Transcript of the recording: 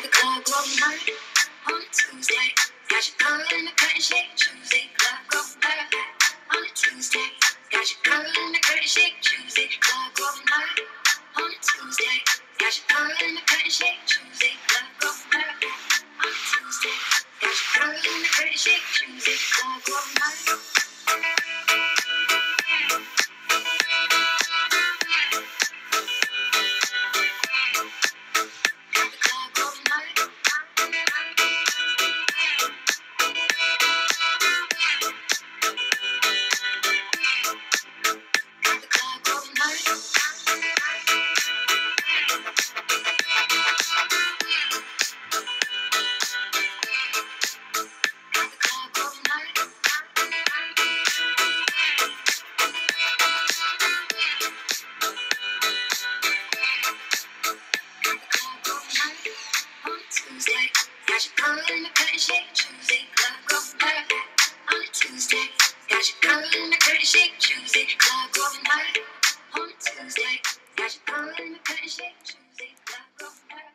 Got the club going hard on a Tuesday. Got your girl in the cut and shake Tuesday. Club going hard on a Tuesday. Got your girl in the cut and shake Tuesday. Club going hard on a Tuesday. Got your girl in the cut and shake Tuesday. Club going hard on a Tuesday. Got your girl in the cut and shake Tuesday. Club going hard. Got you calling in the pretty shake, Tuesday, club going high. On a Tuesday, got you calling in the pretty shake, Tuesday, club going high. On a Tuesday, got you calling in the pretty shake, Tuesday, club go high.